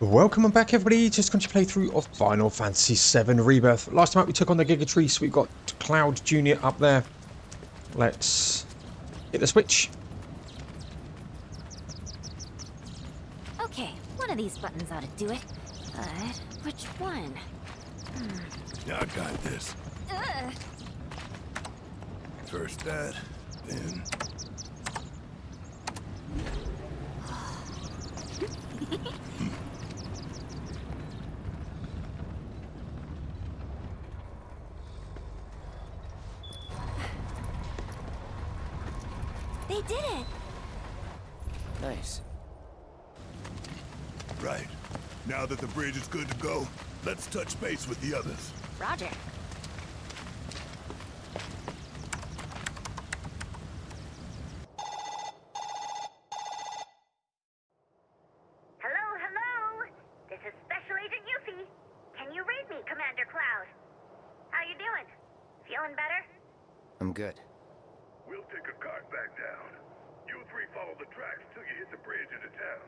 Welcome back everybody, just going to playthrough of Final Fantasy VII Rebirth. Last time out we took on the Gigatrice, we've got Cloud Jr. up there. Let's hit the switch. Okay, one of these buttons ought to do it. But which one? Yeah, I got this. Ugh. First that, then They did it! Nice. right. Now that the bridge is good to go, let's touch base with the others. Roger. Hello, hello! This is Special Agent Yuffie. Can you read me, Commander Cloud? How you doing? Feeling better? I'm good. We'll take a cart back down. You three follow the tracks till you hit the bridge into town.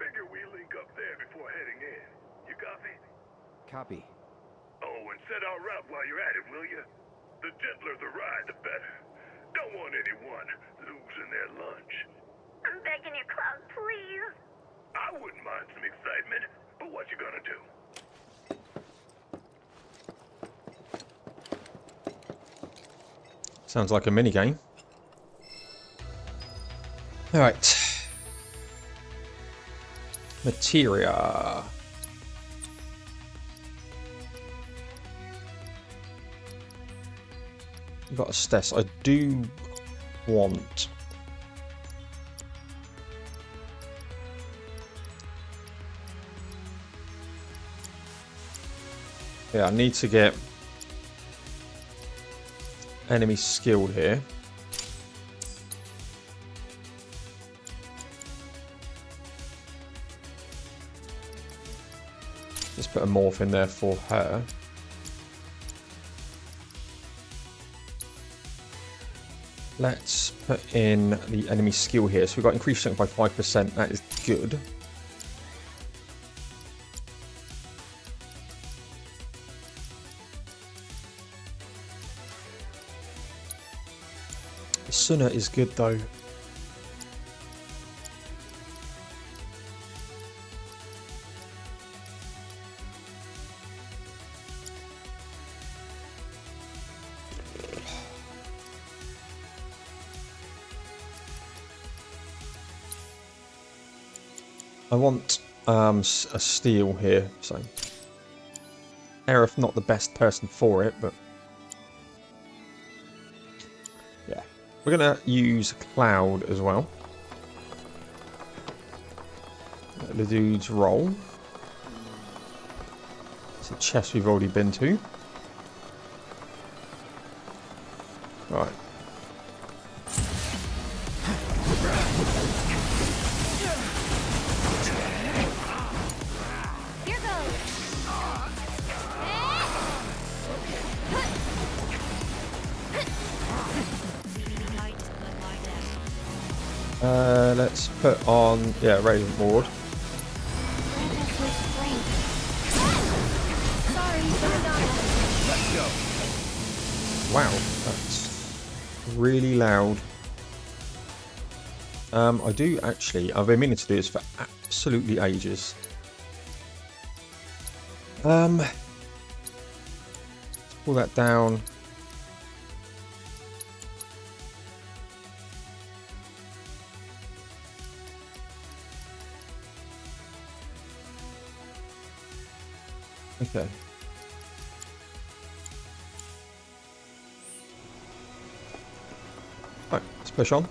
Figure we link up there before heading in. You copy? Copy. Oh, and set our route while you're at it, will you? The gentler the ride, the better. Don't want anyone losing their lunch. I'm begging you, Cloud, please. I wouldn't mind some excitement, but what you gonna do? Sounds like a mini game. Alright. Materia. Got Assess. I do want Yeah, I need to get enemy skilled here. Just put a morph in there for her. Let's put in the enemy skill here. So we've got increased strength by 5%. That is good. Suna is good though. I want um, a steal here, so Aerith not the best person for it, but We're gonna use Cloud as well. Let the dudes roll. It's a chest we've already been to. On yeah Radiant Ward. Wow, that's really loud. Um, I do actually. I've been meaning to do this for absolutely ages. Um, pull that down. Right, let's push on.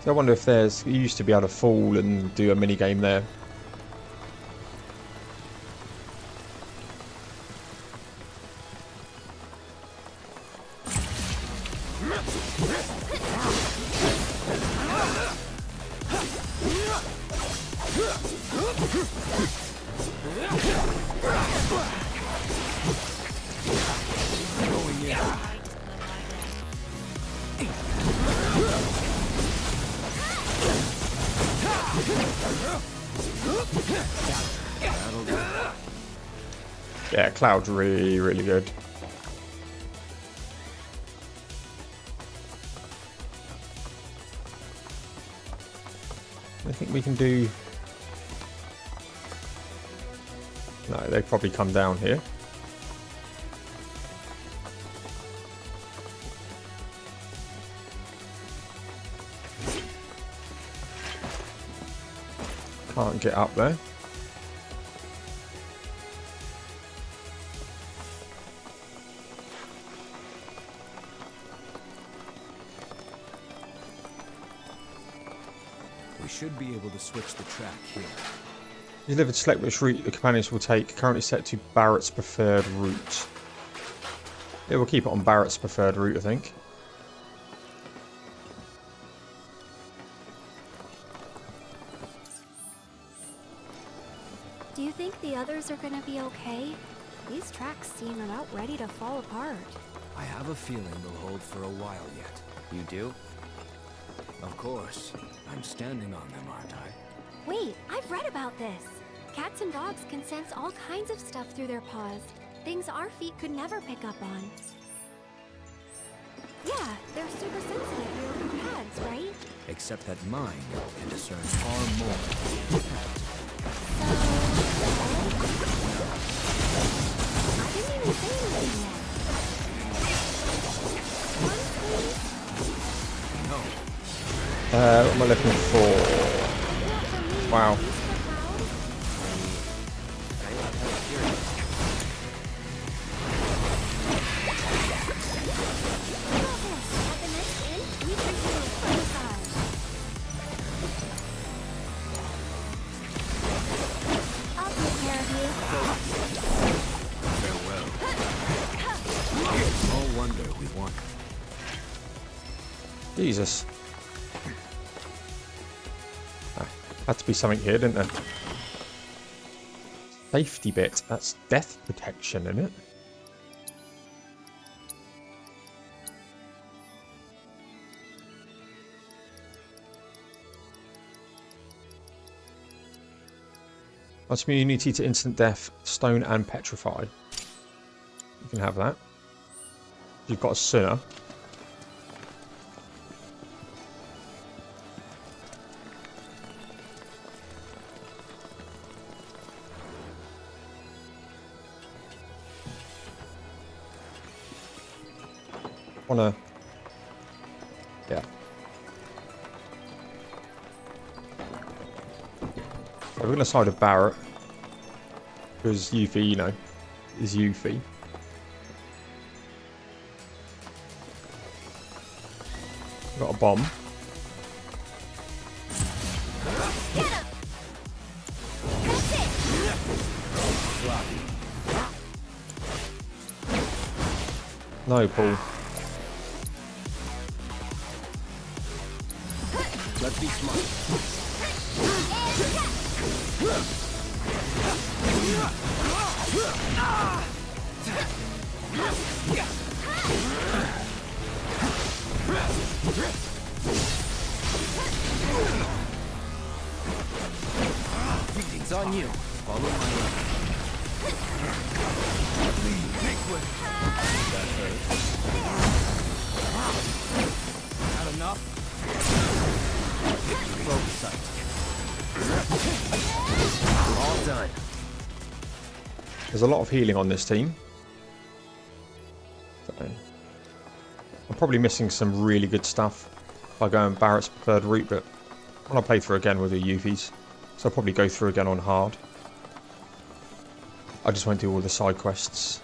So I wonder if there's you used to be able to fall and do a mini game there. Really, really good. I think we can do... No, they probably come down here. Can't get up there. Should be able to switch the track here. You live and select which route the companions will take. Currently set to Barrett's preferred route. Yeah, we'll keep it on Barrett's preferred route, I think. Do you think the others are gonna be okay? These tracks seem about ready to fall apart. I have a feeling they'll hold for a while yet. You do? Of course. I'm standing on them, aren't I? Wait, I've read about this. Cats and dogs can sense all kinds of stuff through their paws. Things our feet could never pick up on. Yeah, they're super sensitive to your pads, right? Except that mine can discern far more. I Uh, what am I looking for? Wow. Something here, didn't there? Safety bit. That's death protection, isn't it? That's immunity to instant death, stone and petrify. You can have that. You've got a sinner. Wanna... Yeah. So we're gonna side of Barrett. Because Yuffie, you know, is Yuffie. Got a bomb. No, Paul. Let's of healing on this team. So, I'm probably missing some really good stuff by going Barrett's preferred route, but when I play through again with the Euphies, so I'll probably go through again on hard. I just won't do all the side quests.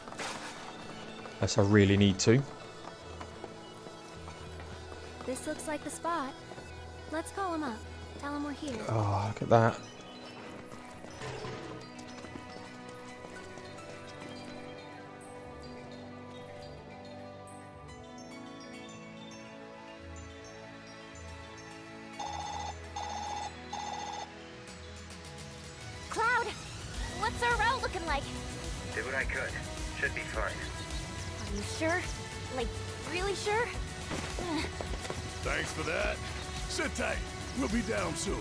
Unless I really need to. This looks like the spot. Let's call him up. Tell him we're here. Oh, look at that. Down soon.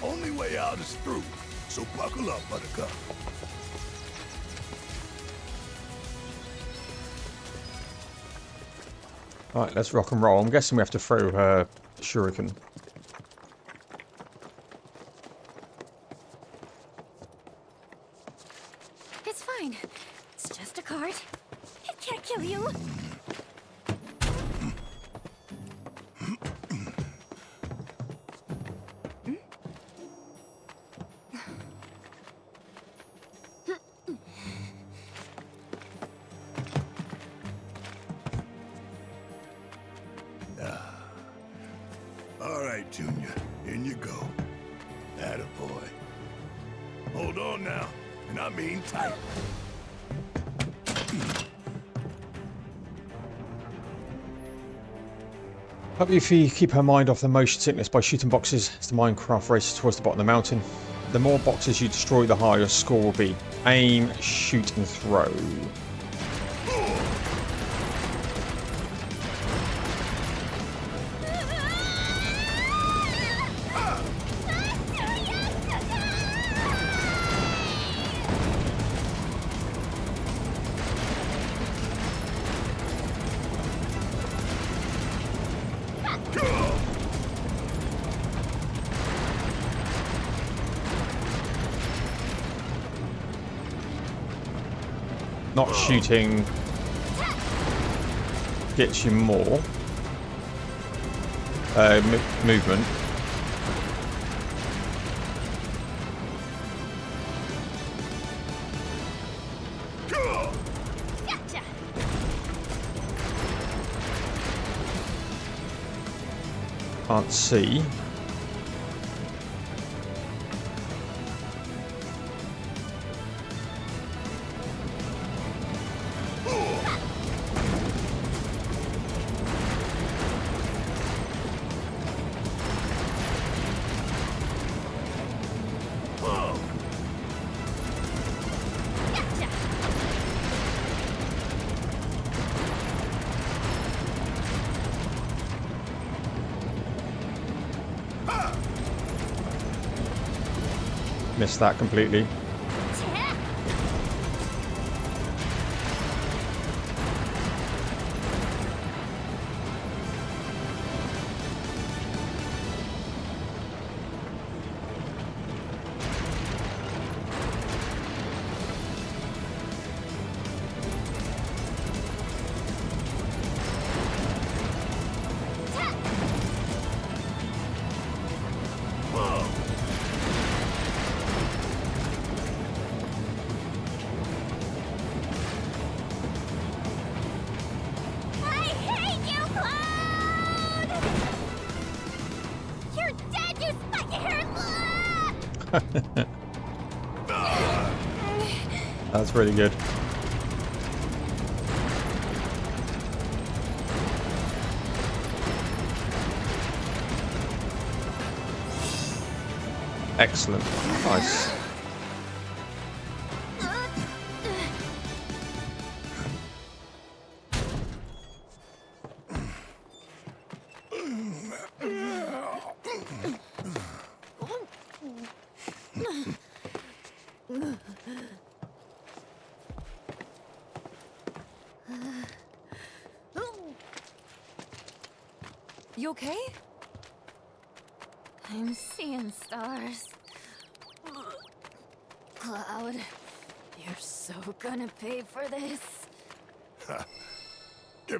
Only way out is through. So buckle up, Buttercup. Alright, let's rock and roll. I'm guessing we have to throw her shuriken. Help you keep her mind off the motion sickness by shooting boxes as the minecart races towards the bottom of the mountain. The more boxes you destroy, the higher your score will be. Aim, shoot, and throw. Not shooting gets you more uh, m- movement. Gotcha. Can't see. That completely. That's really good. Excellent. Nice.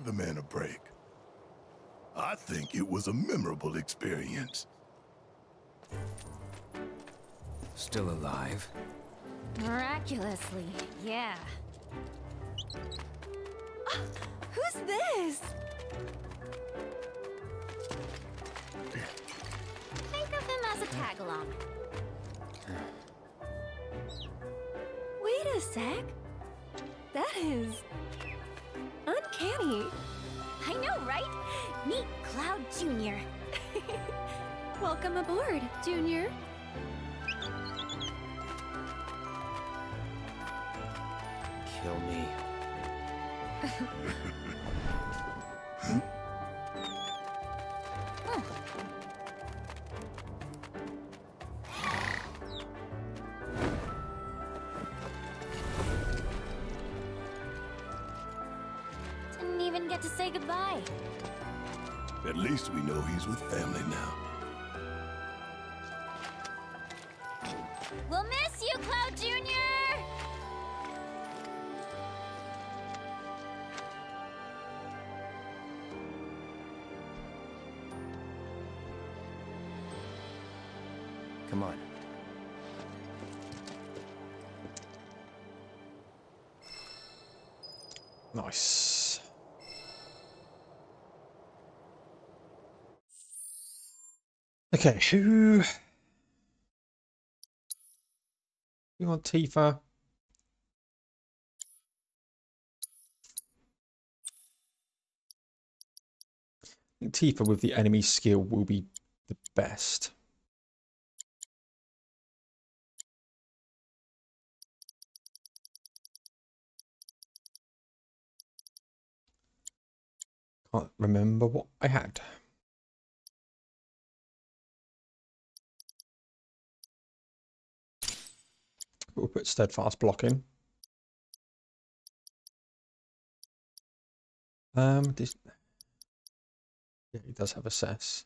Give the man a break. I think it was a memorable experience. Still alive? Miraculously, yeah. Ah, who's this? Think of him as a tag-along. Wait a sec. That is uncanny. I know, right? Meet Cloud Jr. Welcome aboard, Junior. Kill me. At least we know he's with family now. Okay, who... You want Tifa? Tifa with the enemy skill will be the best. Can't remember what I had. We'll put steadfast block in. Um, this, yeah, he does have assess.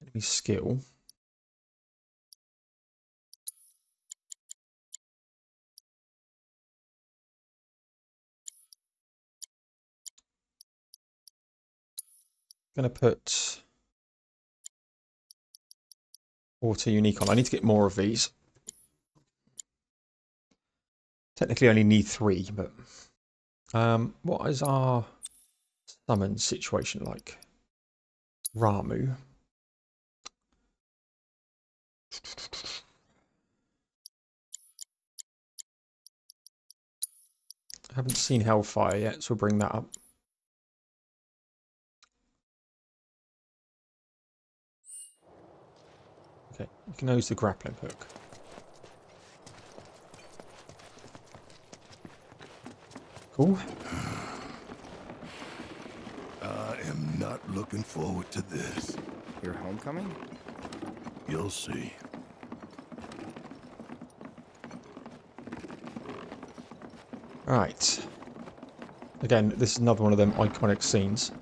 Enemy skill. Gonna put auto unique on. I need to get more of these. Technically, I only need three, but um, what is our summon situation like? Ramuh. I haven't seen Hellfire yet, so we'll bring that up. Okay, you can use the grappling hook. Cool. I am not looking forward to this. Your homecoming? You'll see. Right. Again, this is another one of them iconic scenes.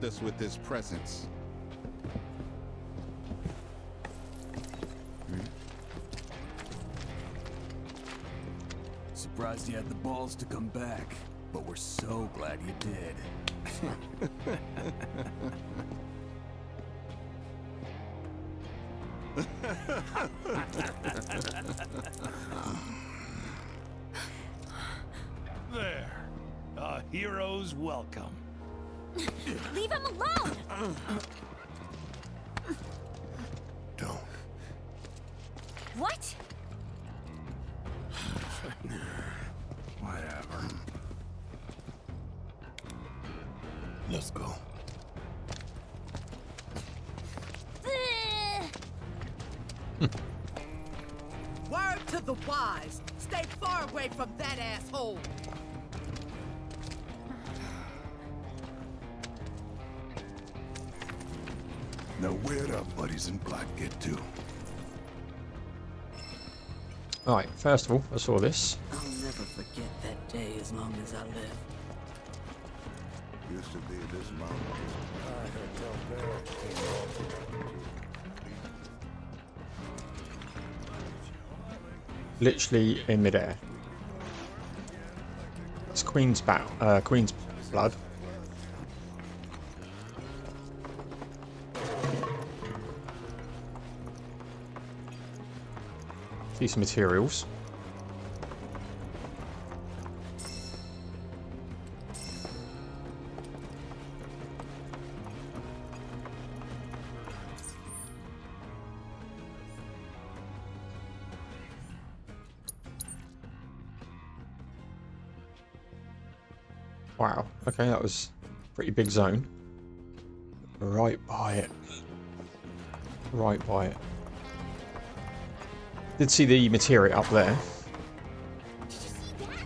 Has us with his presence. Hmm? Surprised you had the balls to come back, but we're so glad you did. Don't. What? Whatever. Let's go. Word to the wise. Stay far away from that asshole. Now where'd our buddies in black get to? Alright, first of all, I saw this. I'll never forget that day as long as I live. Used to be this mountain. Literally in midair. It's Queen's battle, uh, Queen's blood. Some materials. Wow. Okay, that was pretty big zone. Right by it. Right by it. Did see the materia up there. Did you see that?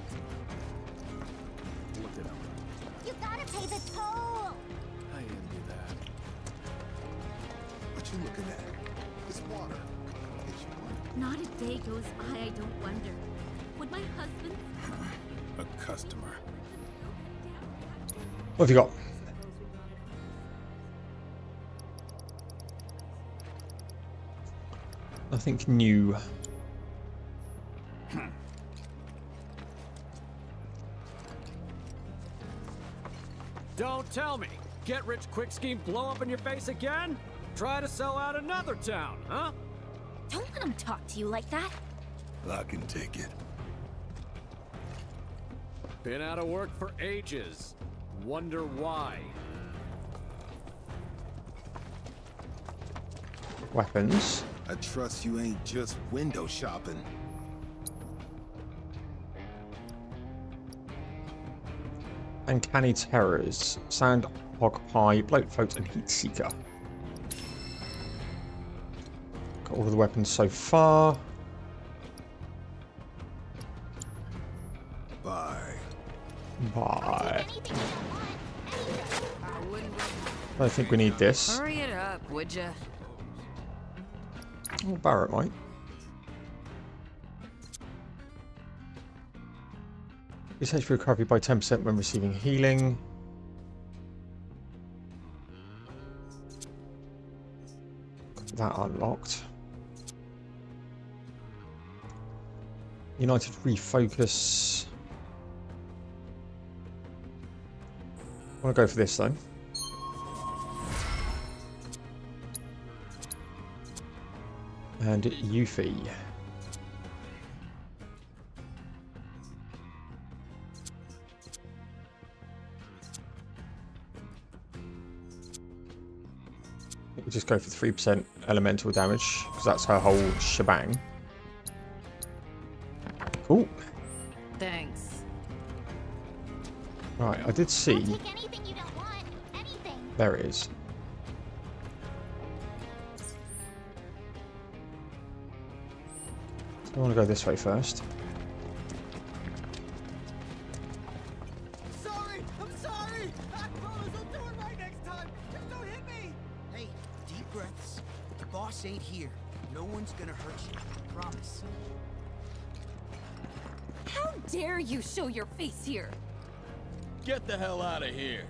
What you look it tell me. Get rich quick scheme blow up in your face again? Try to sell out another town, huh? Don't let him talk to you like that. I can take it. Been out of work for ages. Wonder why. Weapons. I trust you ain't just window shopping. Uncanny Terrors. Sand Hog Pie, Bloat Float, and Heat Seeker. Got all of the weapons so far. Bye. Bye. Anything you don't want. I don't think we need this. Hurry it up, would ya? Oh, Barrett might. Increase HP recovery by 10% when receiving healing. That unlocked. United refocus. I want to go for this though. And Yuffie. We just go for 3% elemental damage, because that's her whole shebang. Cool. Thanks. Right, I did see... Anything you don't want. Anything. There it is. I want to go this way first. Hell out of here.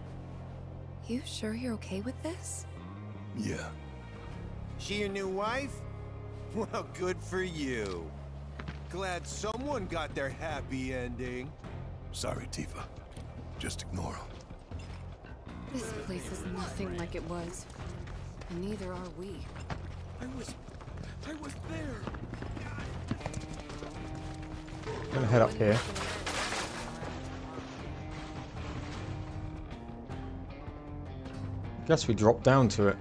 You sure you're okay with this? Yeah. She your new wife? Well, good for you. Glad someone got their happy ending. Sorry, Tifa. Just ignore him. This place is nothing like it was. And neither are we. I was. I was there. I'm gonna head up here. Guess we drop down to it.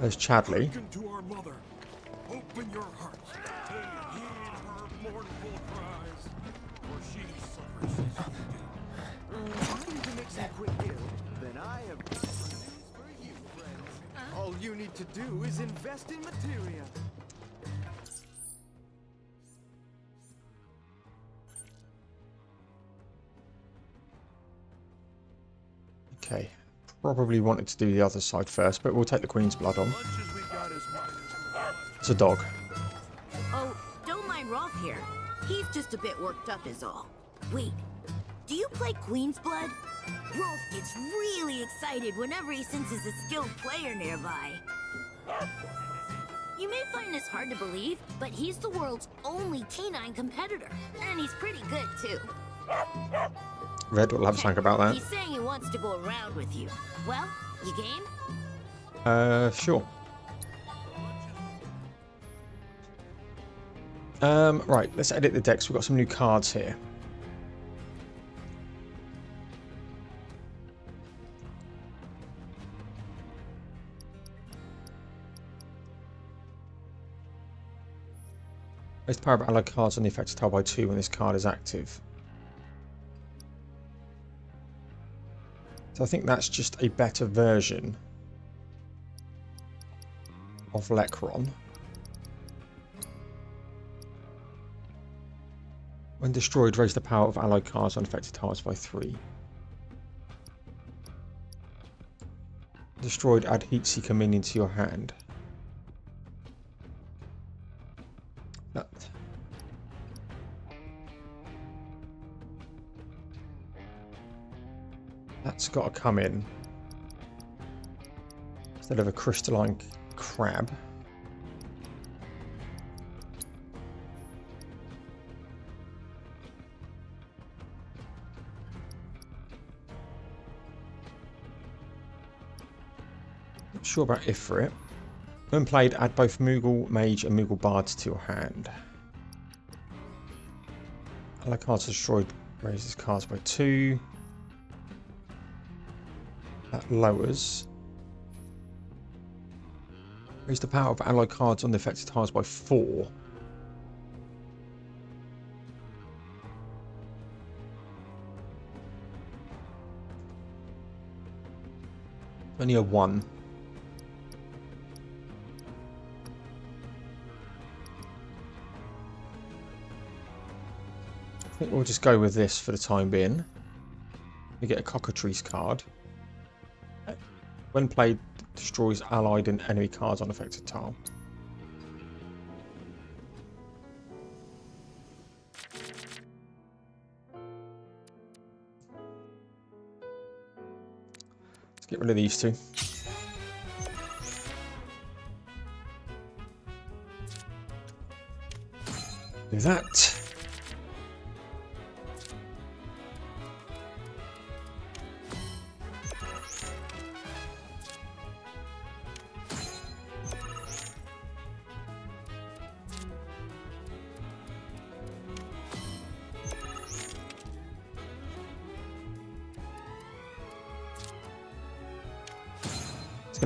There's Chadley. Do is invest in materia. Okay. Probably wanted to do the other side first, but we'll take the Queen's blood on. Much as we got as much as It's a dog. Oh, don't mind Rolf here. He's just a bit worked up is all. Wait, do you play Queen's Blood? Rolf gets really excited whenever he senses a skilled player nearby. You may find this hard to believe, but he's the world's only K9 competitor. And he's pretty good, too. Red will have something about that. He's saying he wants to go around with you. Well, you game? Uh, sure. Um, right, let's edit the decks. We've got some new cards here. The power of allied cards on the affected tile by two when this card is active. So I think that's just a better version of Lekron. When destroyed, raise the power of allied cards on affected tiles by three. Destroyed, add Heatseeker minion to your hand. That's got to come in. Instead of a crystalline crab. Not sure about if for it. When played, add both Moogle Mage and Moogle Bards to your hand. Allied cards destroyed raises cards by two. That lowers. Raise the power of allied cards on the affected tiles by four. Only a one. I think we'll just go with this for the time being. We get a Cockatrice card. When played, destroys allied and enemy cards on affected tile. Let's get rid of these two. Do that.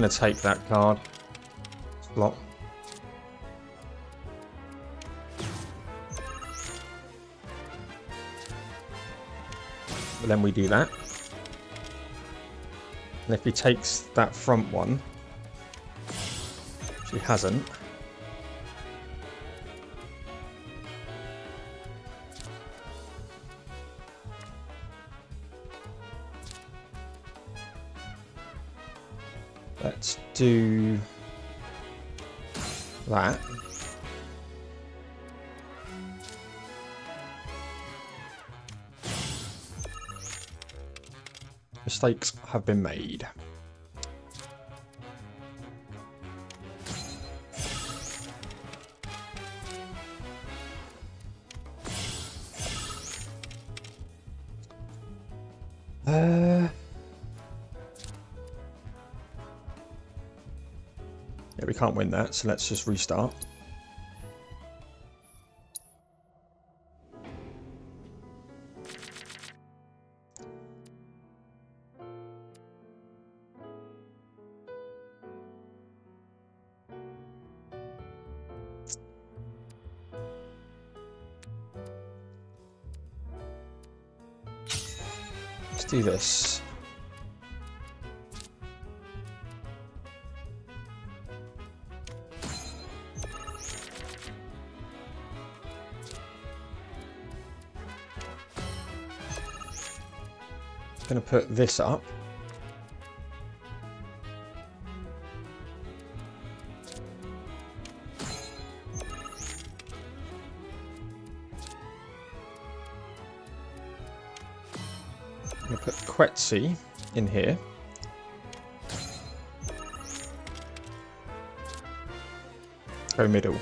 Going to take that card. Slot. But then we do that. And if he takes that front one, which he hasn't, do that. Mistakes have been made. Win that, so let's just restart. Let's do this. Gonna put this up. I'm gonna put Quetzi in here. Go middle.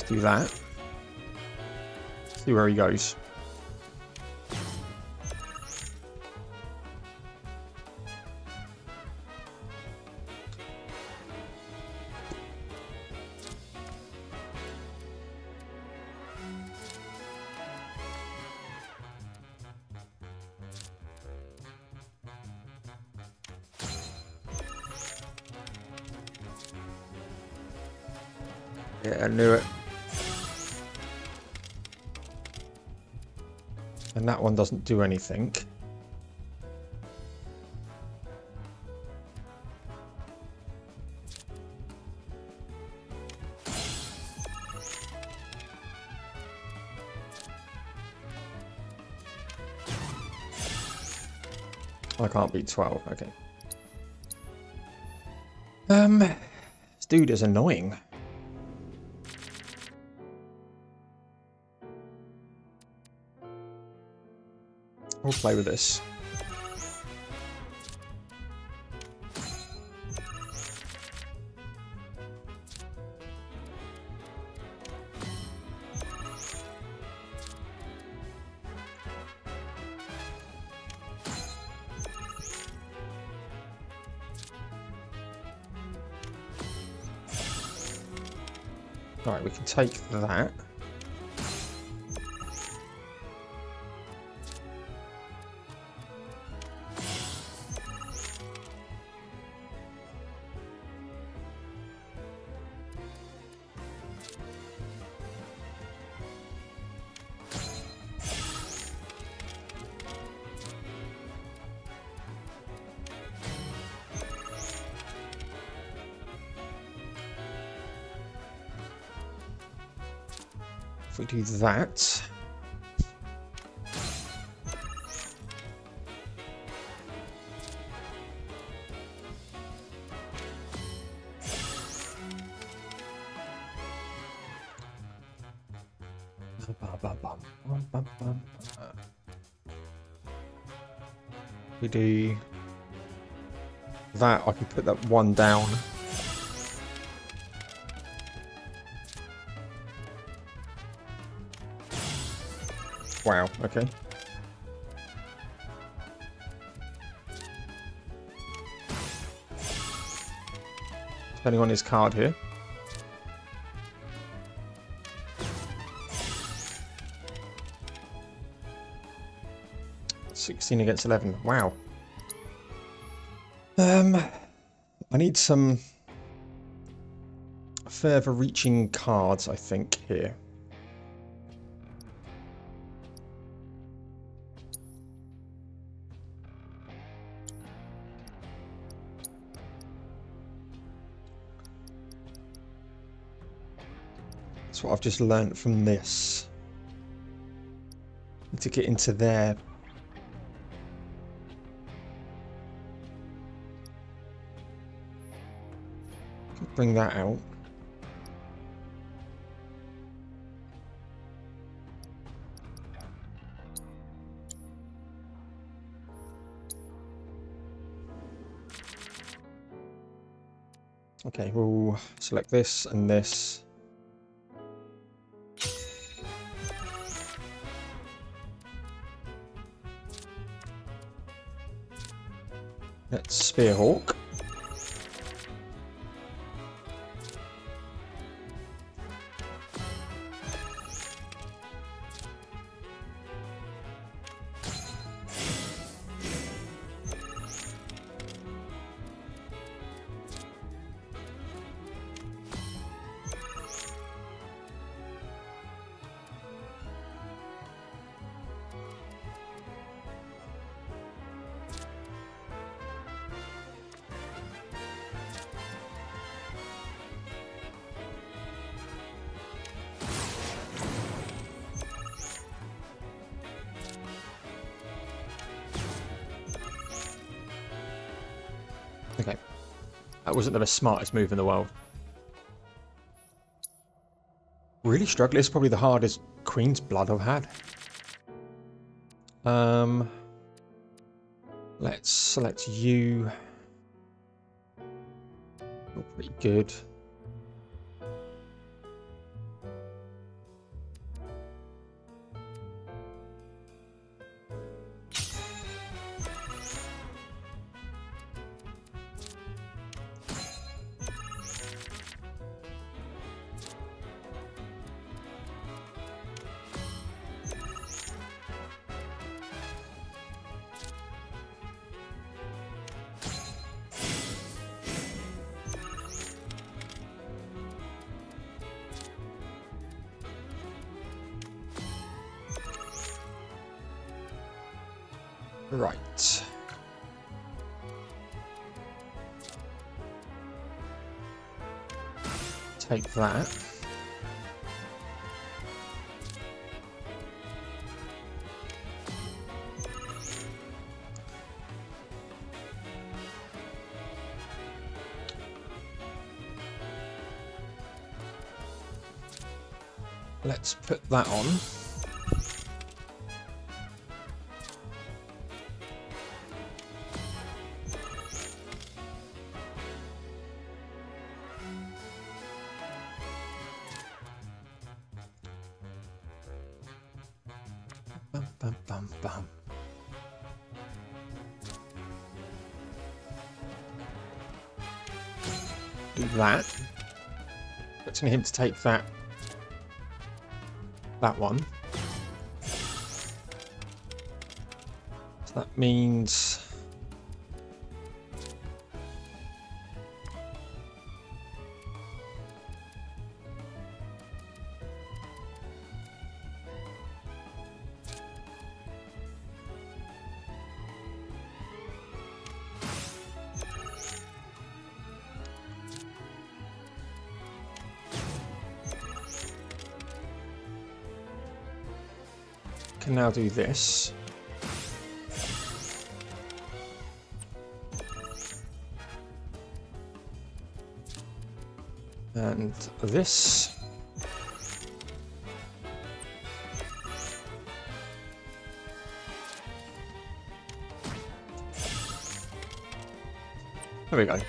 Let's do that. See where he goes. Doesn't do anything. I can't beat 12, okay. Um, this dude is annoying. We'll play with this. Alright, we can take that. If we do that... We do that, I can put that one down. Okay. Depending on his card here. Sixteen against eleven. Wow. Um, I need some further reaching cards, I think, here. What I've just learnt from this. Need to get into there. Bring that out. Okay, we'll select this and this. Let's Spearhawk. Wasn't the smartest move in the world. Really struggling. It's probably the hardest Queen's Blood I've had. Um, let's select you. You're pretty good. Right. Take that. Let's put that on. Expecting him to take that. That one. So that means now do this. And this. There we go.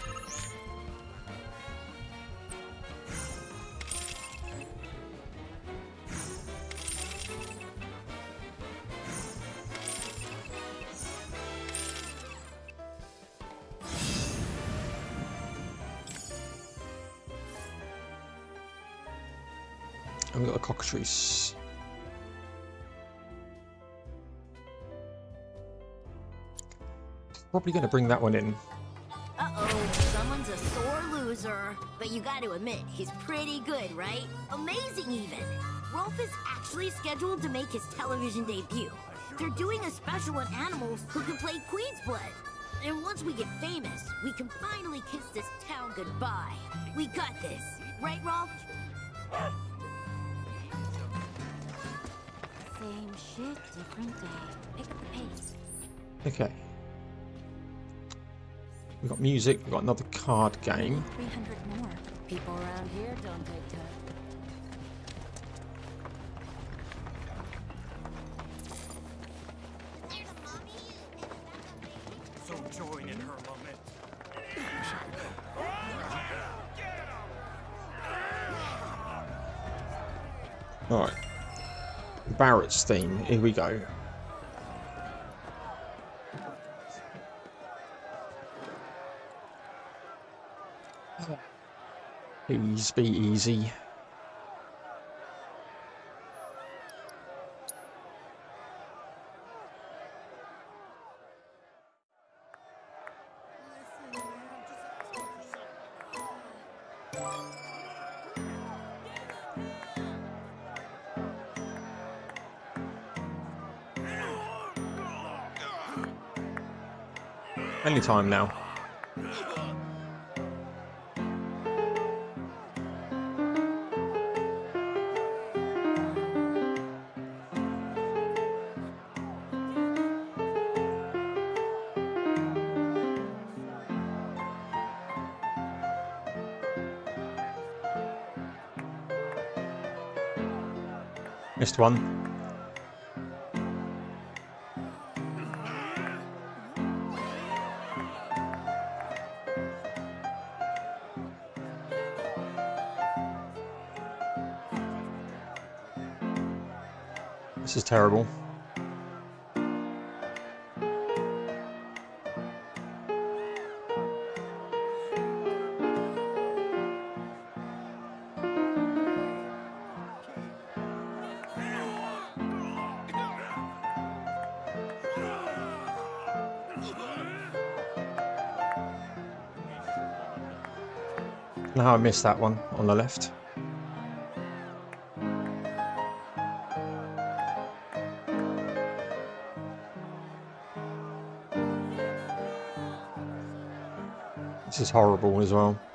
Cockatrice. Probably to bring that one in. Uh-oh, someone's a sore loser. But you gotta admit, he's pretty good, right? Amazing, even. Rolf is actually scheduled to make his television debut. They're doing a special on animals who can play Queen's Blood. And once we get famous, we can finally kiss this town goodbye. We got this. Right, Rolf? Okay. We've got music, we've got another card game. 300 more. People around here don't take time. Barret's theme, here we go. Please be easy. Anytime now. Missed one. Terrible. Now I missed that one on the left. Horrible as well.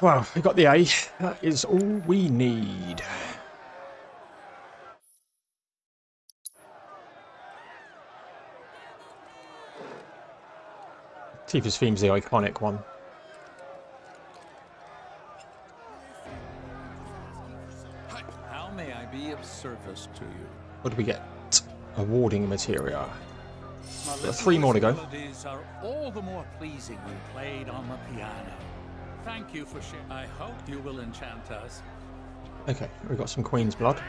Well, we got the A. That is all we need. Tifa's theme's the iconic one. How may I be of service to you? What do we get? Awarding materia. Three more to go. Melodies are all the more pleasing when played on the piano. Thank you for sharing. I hope you will enchant us. Okay, we've got some Queen's Blood.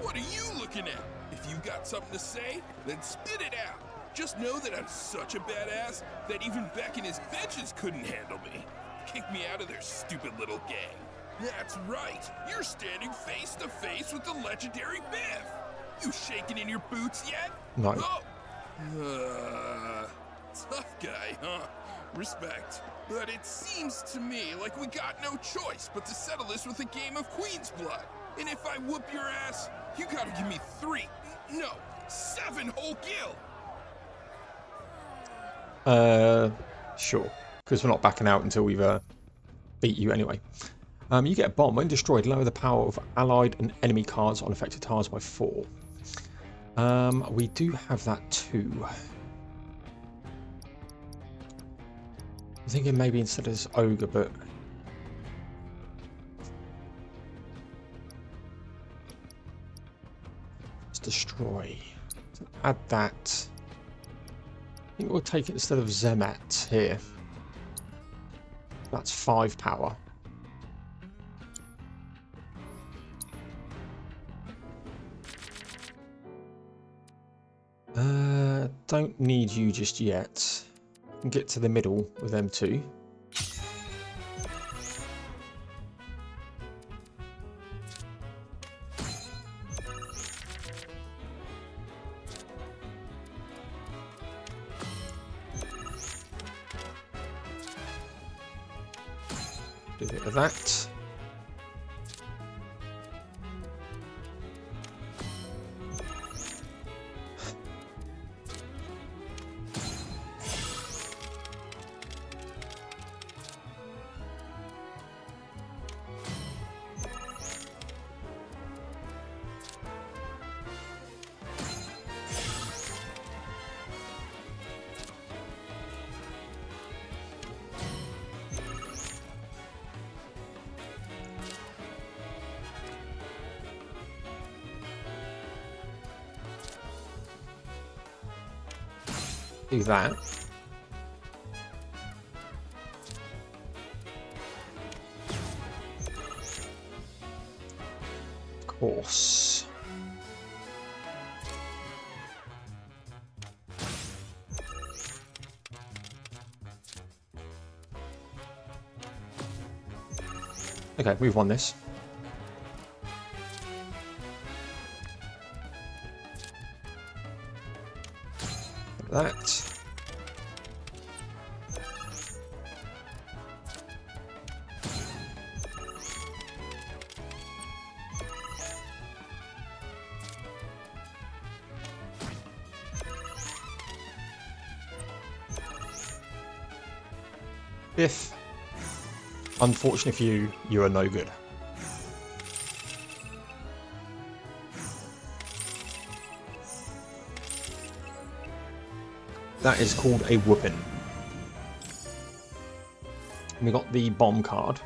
What are you looking at? If you got something to say, then spit it out. Just know that I'm such a badass that even Beck and his bitches couldn't handle me. Kick me out of their stupid little gang. That's right. You're standing face to face with the legendary Biff. You shaking in your boots yet? No. Oh. Uh, tough guy, huh? Respect. But it seems to me like we got no choice but to settle this with a game of Queen's Blood. And if I whoop your ass, you gotta give me three, no, seven whole gil. Uh, sure. Because we're not backing out until we've uh, beat you anyway. Um, you get a bomb. When destroyed, lower the power of allied and enemy cards on affected tiles by four. Um, we do have that too. I'm thinking maybe instead of this ogre, but let's destroy. Add that. I think we'll take it instead of Zemat here. That's five power. Uh, don't need you just yet. Get to the middle with them two. That. Of course. Okay, we've won this. That. If, unfortunately for you, you are no good. That is called a whooping. We got the bomb card.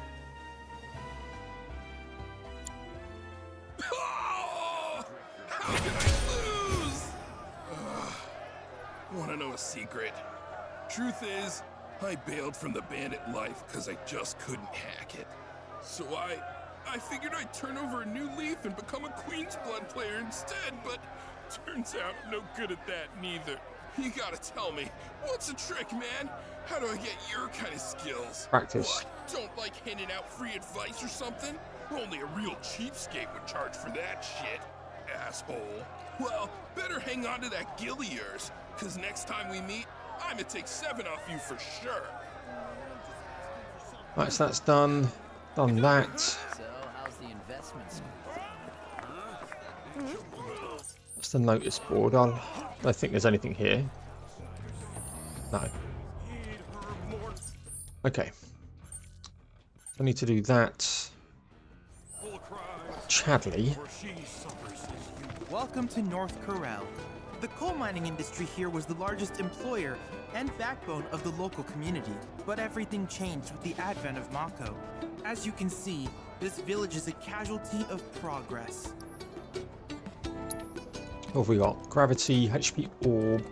Just couldn't hack it. So I, I figured I'd turn over a new leaf and become a Queen's Blood player instead, but turns out I'm no good at that neither. You gotta tell me, what's the trick, man? How do I get your kind of skills? Practice. What? Don't like handing out free advice or something? Only a real cheapskate would charge for that shit, asshole. Well, better hang on to that gil of yours, cause next time we meet, I'ma take seven off you for sure. Right, so that's done. Done that. That's the notice board. I'll, I don't think there's anything here. No. Okay. I need to do that. Chadley. Welcome to North Corel. The coal mining industry here was the largest employer and backbone of the local community, but everything changed with the advent of Mako. As you can see, this village is a casualty of progress. What have we got? Gravity, HP orb.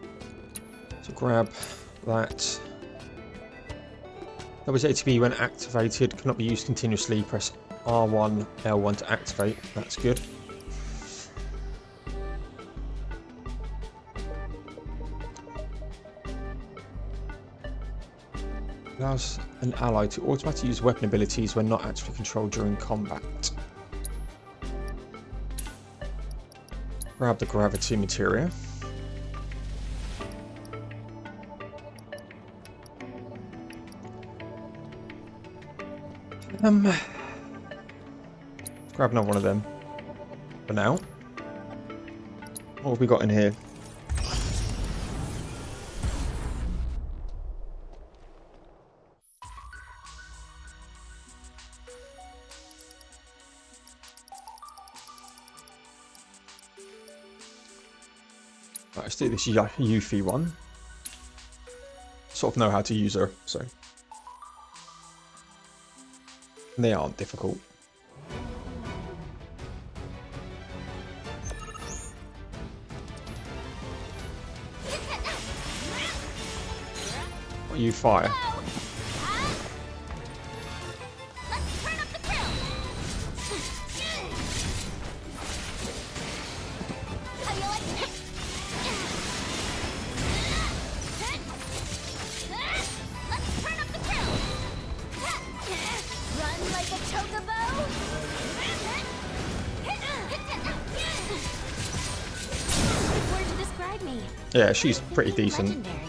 So grab that. That was ATB when activated. Cannot be used continuously. Press R1, L1 to activate. That's good. Allows an ally to automatically use weapon abilities when not actually controlled during combat. Grab the gravity materia. Um, grab another one of them for now. What have we got in here? This Yu- Yuffie one. Sort of know how to use her, so. They aren't difficult. You fire. She's pretty decent. Legendary.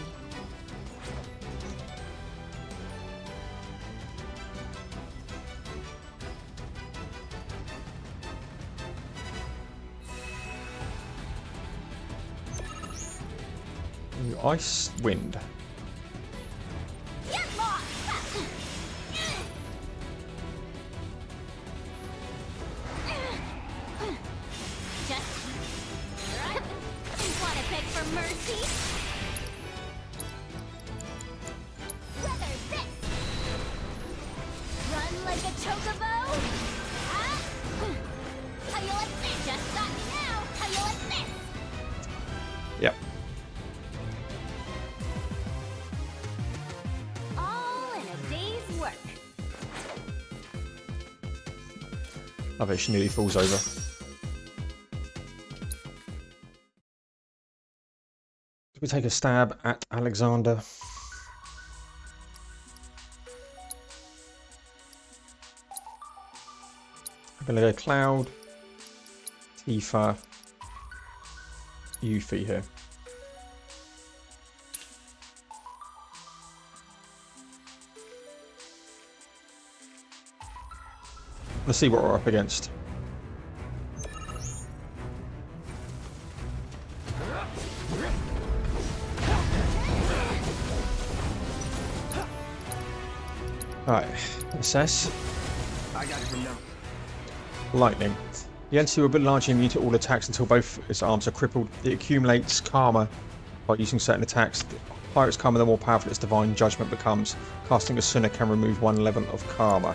Ice wind. She nearly falls over. Do we take a stab at Alexander? I'm gonna go Cloud, Tifa, Yuffie here. Let's see what we're up against. Right, assess. Lightning. The entity will be largely immune to all attacks until both its arms are crippled. It accumulates karma by using certain attacks. The higher its karma, the more powerful its divine judgment becomes. Casting Esuna can remove one level of karma.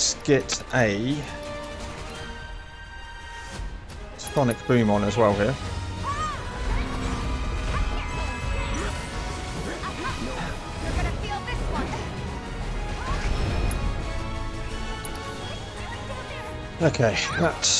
let's get a sonic boom on as well here. Okay, that's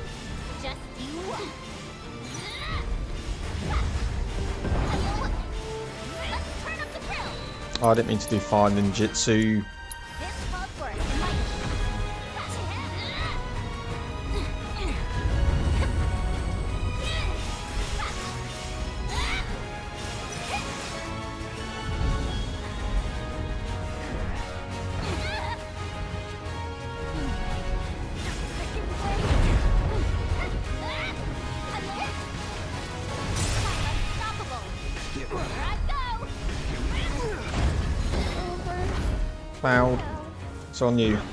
I didn't mean to do fire ninjutsu. It's on you.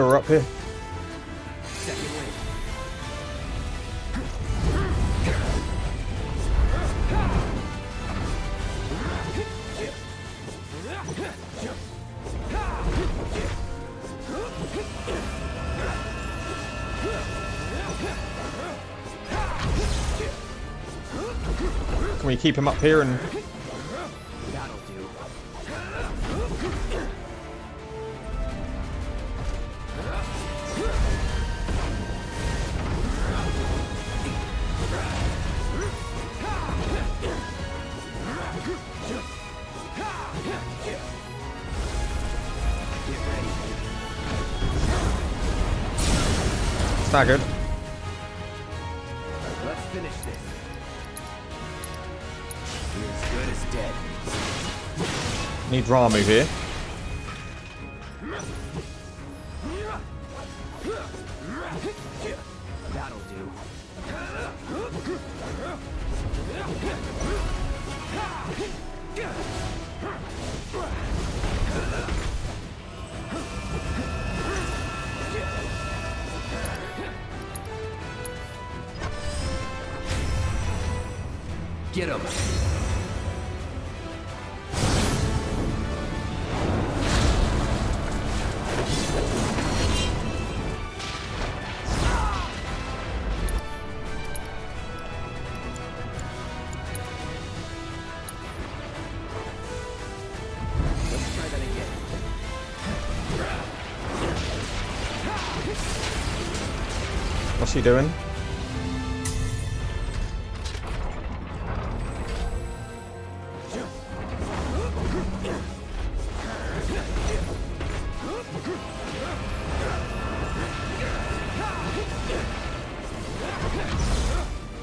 Up here. Can we keep him up here and staggered? Let's finish this. As good as dead. Need Ramuh here. What's he doing?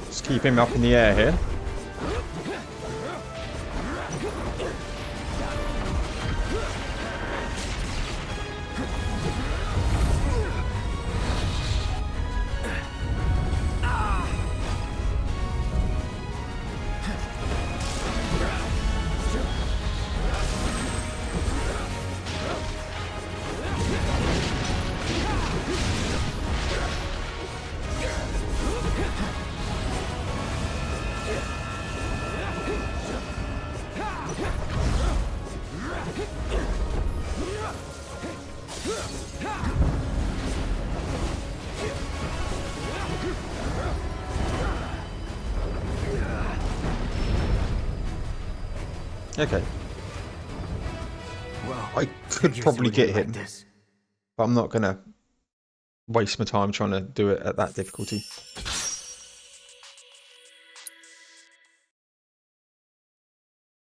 Just keep him up in the air here. Okay. Well, I could probably get like him, this. but I'm not gonna waste my time trying to do it at that difficulty.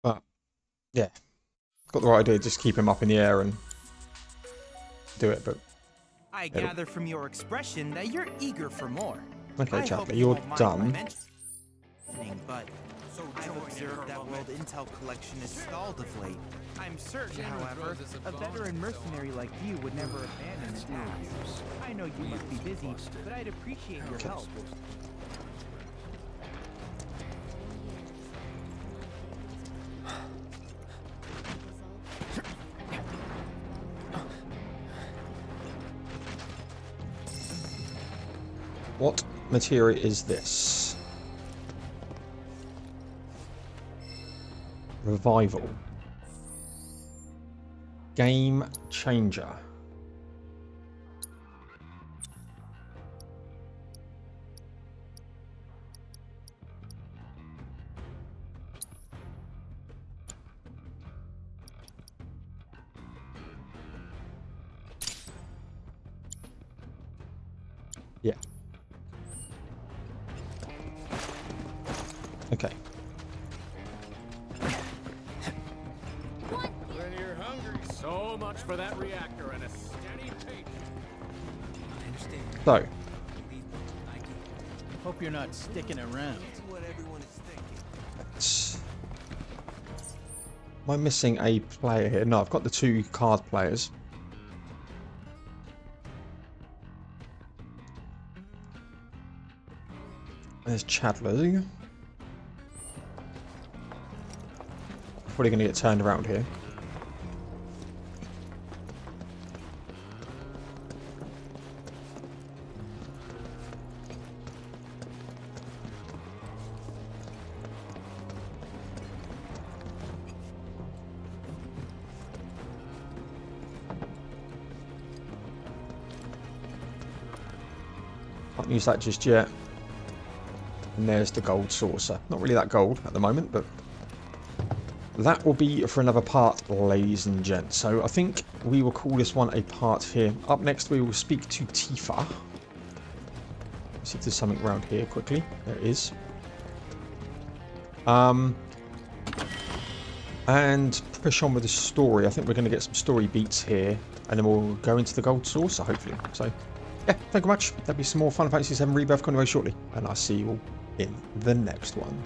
But yeah, got the right idea. Just keep him up in the air and do it. But I It'll- gather from your expression that you're eager for more. Okay, you you're won't mind dumb. my mentioning, But I've observed that World Intel collection is stalled of late. I'm certain, however, a veteran mercenary like you would never abandon the task. I know you must be busy, but I'd appreciate your help. what materia is this? Revival. Game changer. Much for that reactor and a steady pace. I understand. So, Hope you're not sticking around. What everyone is thinking. let's- am I missing a player here? No, I've got the two card players. There's Chadley. Probably going to get turned around here. Use that just yet. And there's the gold saucer. Not really that gold at the moment, but that will be for another part, ladies and gents. So I think we will call this one a part here. Up next, we will speak to Tifa. See if there's something around here quickly. There is. Um, and push on with the story. I think we're going to get some story beats here, and then we'll go into the gold saucer, hopefully. So, yeah, thank you much. There'll be some more Final Fantasy VII Rebirth coming away shortly, and I'll see you all in the next one.